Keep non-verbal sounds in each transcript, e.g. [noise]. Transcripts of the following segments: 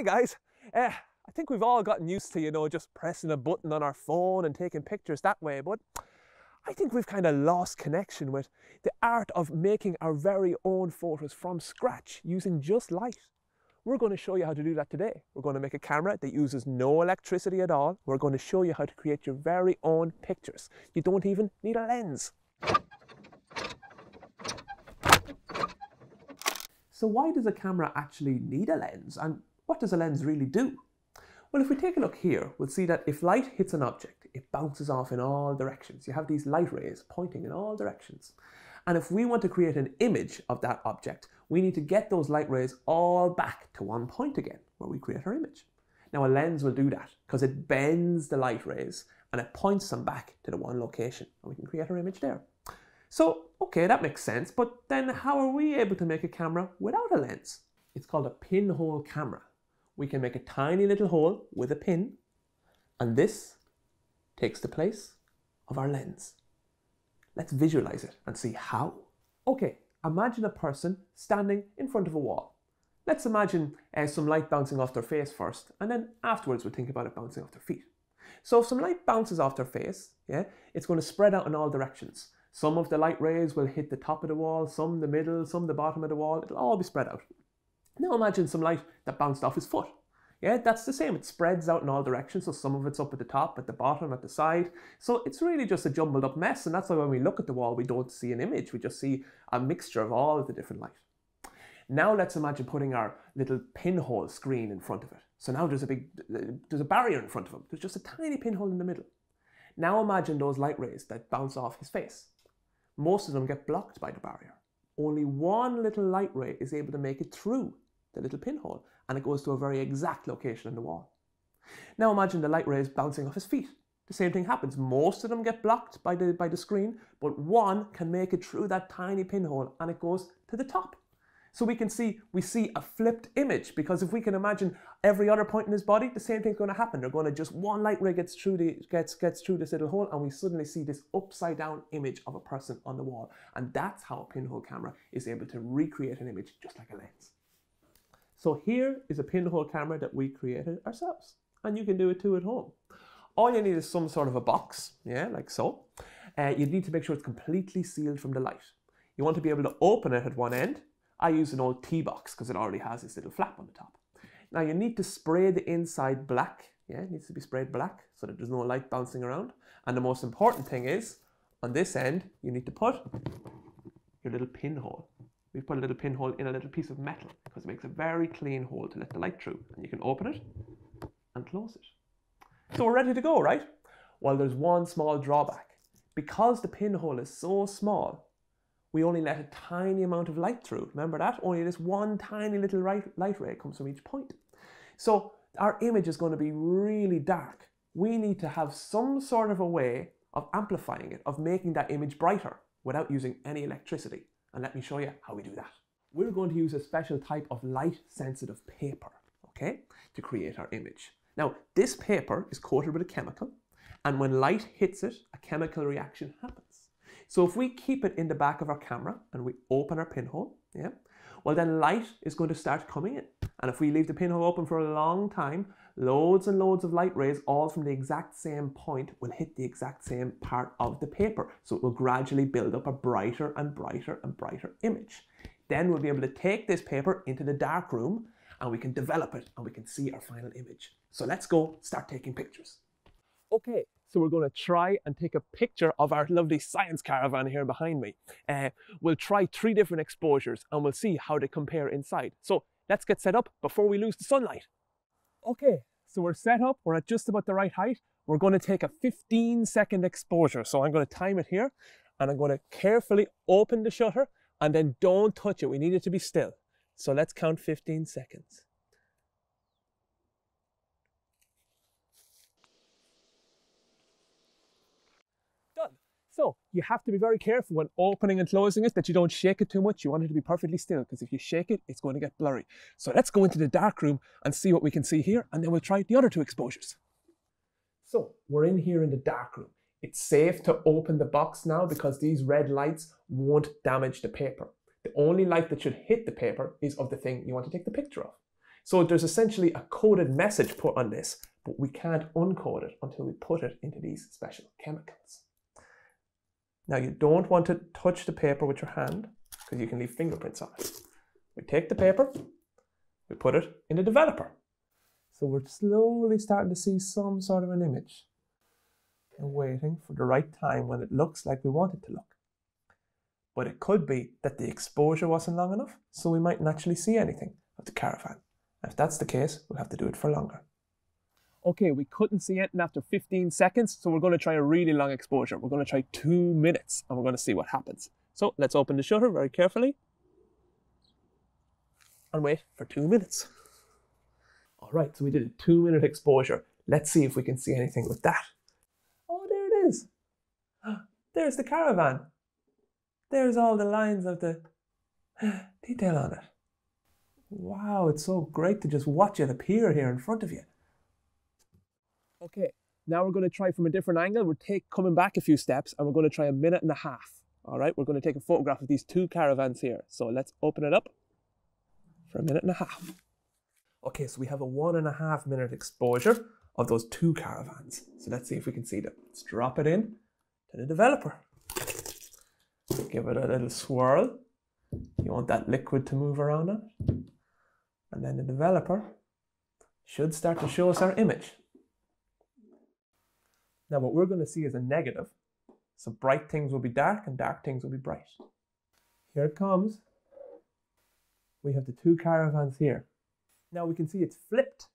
Hey guys, uh, I think we've all gotten used to, you know, just pressing a button on our phone and taking pictures that way, but I think we've kind of lost connection with the art of making our very own photos from scratch using just light. We're going to show you how to do that today. We're going to make a camera that uses no electricity at all. We're going to show you how to create your very own pictures. You don't even need a lens. So why does a camera actually need a lens and what does a lens really do? Well, if we take a look here, we'll see that if light hits an object, it bounces off in all directions. You have these light rays pointing in all directions. And if we want to create an image of that object, we need to get those light rays all back to one point again, where we create our image. Now a lens will do that because it bends the light rays and it points them back to the one location and we can create our image there. So, okay, that makes sense, but then how are we able to make a camera without a lens? It's called a pinhole camera. We can make a tiny little hole with a pin, and this takes the place of our lens. Let's visualize it and see how. Okay, imagine a person standing in front of a wall. Let's imagine uh, some light bouncing off their face first, and then afterwards we'll think about it bouncing off their feet. So if some light bounces off their face, yeah, it's going to spread out in all directions. Some of the light rays will hit the top of the wall, some the middle, some the bottom of the wall. It'll all be spread out. Now imagine some light that bounced off his foot. Yeah, that's the same. It spreads out in all directions. So some of it's up at the top, at the bottom, at the side. So it's really just a jumbled up mess. And that's why when we look at the wall, we don't see an image. We just see a mixture of all of the different light. Now let's imagine putting our little pinhole screen in front of it. So now there's a big, there's a barrier in front of him. There's just a tiny pinhole in the middle. Now imagine those light rays that bounce off his face. Most of them get blocked by the barrier. Only one little light ray is able to make it through the little pinhole and it goes to a very exact location in the wall. Now imagine the light rays bouncing off his feet. The same thing happens. Most of them get blocked by the, by the screen, but one can make it through that tiny pinhole and it goes to the top. So we can see, we see a flipped image because if we can imagine every other point in his body, the same thing's going to happen. They're going to just one light ray gets through the gets gets through this little hole, and we suddenly see this upside down image of a person on the wall. And that's how a pinhole camera is able to recreate an image just like a lens. So here is a pinhole camera that we created ourselves. And you can do it too at home. All you need is some sort of a box, yeah, like so. Uh, you need to make sure it's completely sealed from the light. You want to be able to open it at one end. I use an old tea box because it already has this little flap on the top. Now you need to spray the inside black. Yeah, it needs to be sprayed black so that there's no light bouncing around. And the most important thing is, on this end, you need to put your little pinhole we've put a little pinhole in a little piece of metal because it makes a very clean hole to let the light through. And you can open it and close it. So we're ready to go, right? Well, there's one small drawback. Because the pinhole is so small, we only let a tiny amount of light through. Remember that? Only this one tiny little light ray comes from each point. So our image is going to be really dark. We need to have some sort of a way of amplifying it, of making that image brighter without using any electricity and let me show you how we do that. We're going to use a special type of light sensitive paper, okay, to create our image. Now, this paper is coated with a chemical, and when light hits it, a chemical reaction happens. So if we keep it in the back of our camera and we open our pinhole, yeah, well then light is going to start coming in. And if we leave the pinhole open for a long time, loads and loads of light rays, all from the exact same point, will hit the exact same part of the paper. So it will gradually build up a brighter and brighter and brighter image. Then we'll be able to take this paper into the dark room and we can develop it and we can see our final image. So let's go start taking pictures. Okay, so we're going to try and take a picture of our lovely science caravan here behind me. Uh, we'll try three different exposures and we'll see how they compare inside. So let's get set up before we lose the sunlight. Okay, so we're set up, we're at just about the right height. We're going to take a 15 second exposure. So I'm going to time it here and I'm going to carefully open the shutter and then don't touch it. We need it to be still. So let's count 15 seconds. So you have to be very careful when opening and closing it that you don't shake it too much. You want it to be perfectly still because if you shake it, it's going to get blurry. So let's go into the dark room and see what we can see here and then we'll try the other two exposures. So we're in here in the dark room. It's safe to open the box now because these red lights won't damage the paper. The only light that should hit the paper is of the thing you want to take the picture of. So there's essentially a coded message put on this, but we can't uncode it until we put it into these special chemicals. Now you don't want to touch the paper with your hand because you can leave fingerprints on it. We take the paper, we put it in the developer. So we're slowly starting to see some sort of an image and waiting for the right time when it looks like we want it to look. But it could be that the exposure wasn't long enough, so we mightn't actually see anything of the caravan. If that's the case, we'll have to do it for longer. Okay, we couldn't see anything after 15 seconds, so we're going to try a really long exposure. We're going to try two minutes, and we're going to see what happens. So let's open the shutter very carefully and wait for two minutes. All right, so we did a two minute exposure. Let's see if we can see anything with that. Oh, there it is. [gasps] There's the caravan. There's all the lines of the [gasps] detail on it. Wow, it's so great to just watch it appear here in front of you. Okay, now we're going to try from a different angle. We're take, coming back a few steps and we're going to try a minute and a half. All right, we're going to take a photograph of these two caravans here. So let's open it up for a minute and a half. Okay, so we have a one and a half minute exposure of those two caravans. So let's see if we can see them. Let's drop it in to the developer. Give it a little swirl. You want that liquid to move around it. And then the developer should start to show us our image. Now what we're going to see is a negative. So bright things will be dark and dark things will be bright. Here it comes. We have the two caravans here. Now we can see it's flipped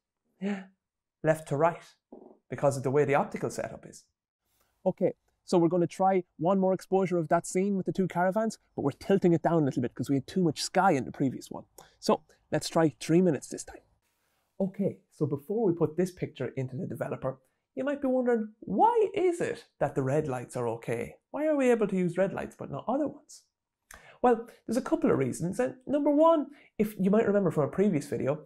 yeah, [gasps] left to right because of the way the optical setup is. Okay, so we're going to try one more exposure of that scene with the two caravans, but we're tilting it down a little bit because we had too much sky in the previous one. So let's try three minutes this time. Okay, so before we put this picture into the developer, you might be wondering, why is it that the red lights are okay? Why are we able to use red lights but not other ones? Well, there's a couple of reasons. And number one, if you might remember from a previous video,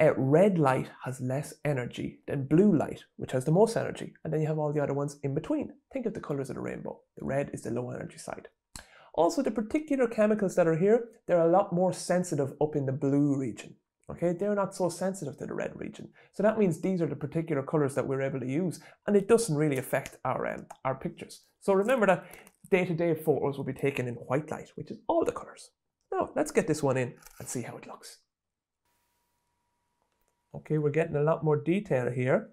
uh, red light has less energy than blue light, which has the most energy. And then you have all the other ones in between. Think of the colors of the rainbow. The red is the low energy side. Also, the particular chemicals that are here, they're a lot more sensitive up in the blue region. Okay, they're not so sensitive to the red region. So that means these are the particular colors that we're able to use, and it doesn't really affect our, um, our pictures. So remember that day-to-day -day photos will be taken in white light, which is all the colors. Now, let's get this one in and see how it looks. Okay, we're getting a lot more detail here.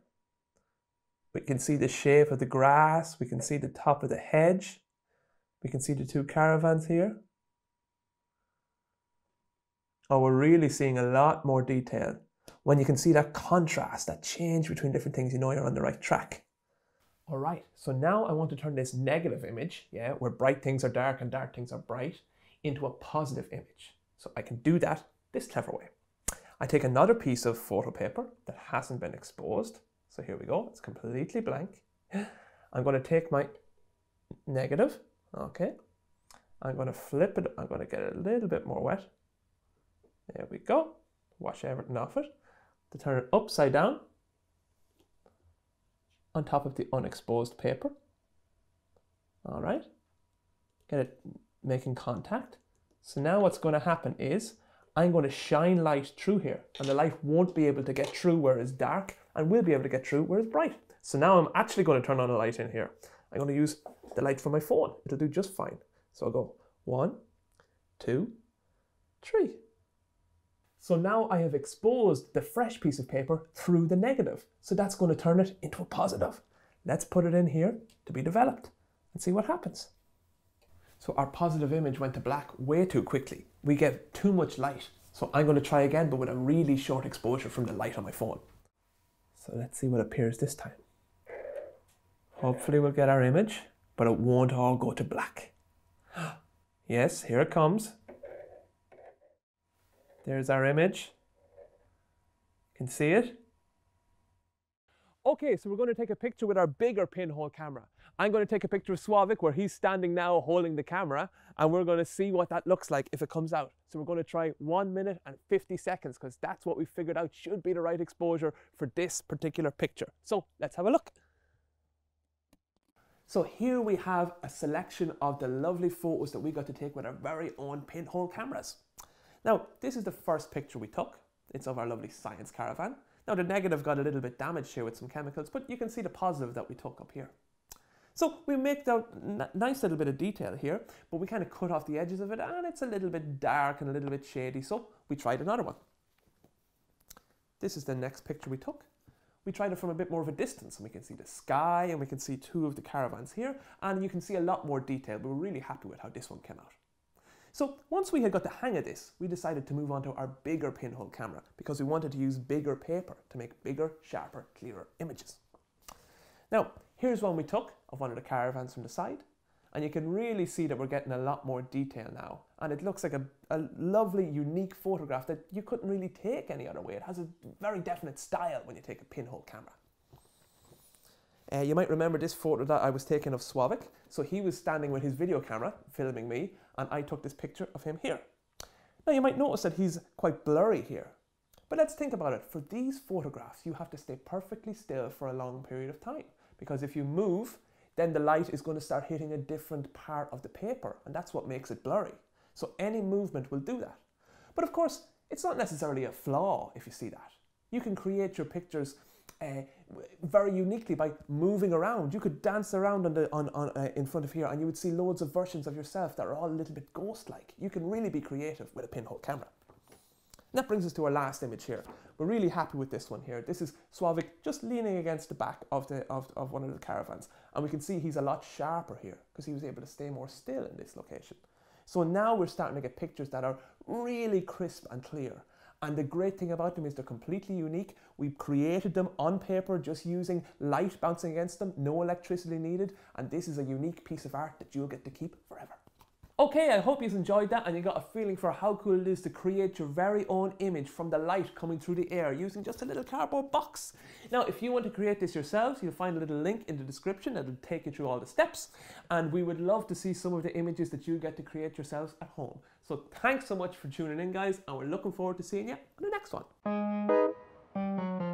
We can see the shape of the grass. We can see the top of the hedge. We can see the two caravans here. Oh, we're really seeing a lot more detail. When you can see that contrast, that change between different things, you know you're on the right track. All right, so now I want to turn this negative image, yeah, where bright things are dark and dark things are bright, into a positive image. So I can do that this clever way. I take another piece of photo paper that hasn't been exposed. So here we go, it's completely blank. [gasps] I'm going to take my negative, okay. I'm going to flip it, I'm going to get it a little bit more wet. There we go. Wash everything off it. To turn it upside down on top of the unexposed paper. All right. Get it making contact. So now what's going to happen is I'm going to shine light through here and the light won't be able to get through where it's dark and will be able to get through where it's bright. So now I'm actually going to turn on a light in here. I'm going to use the light from my phone. It'll do just fine. So I'll go one, two, three. So now I have exposed the fresh piece of paper through the negative. So that's going to turn it into a positive. Let's put it in here to be developed and see what happens. So our positive image went to black way too quickly. We get too much light. So I'm going to try again, but with a really short exposure from the light on my phone. So let's see what appears this time. Hopefully we'll get our image, but it won't all go to black. [gasps] yes, here it comes. There's our image. You can see it. Okay, so we're going to take a picture with our bigger pinhole camera. I'm going to take a picture of Sławek where he's standing now holding the camera and we're going to see what that looks like if it comes out. So we're going to try 1 minute and 50 seconds because that's what we figured out should be the right exposure for this particular picture. So let's have a look. So here we have a selection of the lovely photos that we got to take with our very own pinhole cameras. Now, this is the first picture we took. It's of our lovely science caravan. Now the negative got a little bit damaged here with some chemicals, but you can see the positive that we took up here. So we make that nice little bit of detail here, but we kind of cut off the edges of it and it's a little bit dark and a little bit shady. So we tried another one. This is the next picture we took. We tried it from a bit more of a distance and we can see the sky and we can see two of the caravans here and you can see a lot more detail, but we're really happy with how this one came out. So once we had got the hang of this, we decided to move on to our bigger pinhole camera because we wanted to use bigger paper to make bigger, sharper, clearer images. Now, here's one we took of one of the caravans from the side. And you can really see that we're getting a lot more detail now. And it looks like a, a lovely, unique photograph that you couldn't really take any other way. It has a very definite style when you take a pinhole camera. Uh, you might remember this photo that I was taking of Sławek. So he was standing with his video camera filming me, and I took this picture of him here. Now you might notice that he's quite blurry here. But let's think about it. For these photographs, you have to stay perfectly still for a long period of time. Because if you move, then the light is going to start hitting a different part of the paper, and that's what makes it blurry. So any movement will do that. But of course, it's not necessarily a flaw if you see that. You can create your pictures uh, very uniquely by moving around. You could dance around on the, on, on, uh, in front of here and you would see loads of versions of yourself that are all a little bit ghost-like. You can really be creative with a pinhole camera. And that brings us to our last image here. We're really happy with this one here. This is Sławek just leaning against the back of, the, of, of one of the caravans. And we can see he's a lot sharper here because he was able to stay more still in this location. So now we're starting to get pictures that are really crisp and clear. And the great thing about them is they're completely unique. We've created them on paper just using light bouncing against them, no electricity needed. And this is a unique piece of art that you'll get to keep forever. Okay, I hope you've enjoyed that and you got a feeling for how cool it is to create your very own image from the light coming through the air using just a little cardboard box. Now, if you want to create this yourselves, you'll find a little link in the description that'll take you through all the steps. And we would love to see some of the images that you get to create yourselves at home. So thanks so much for tuning in, guys, and we're looking forward to seeing you on the next one.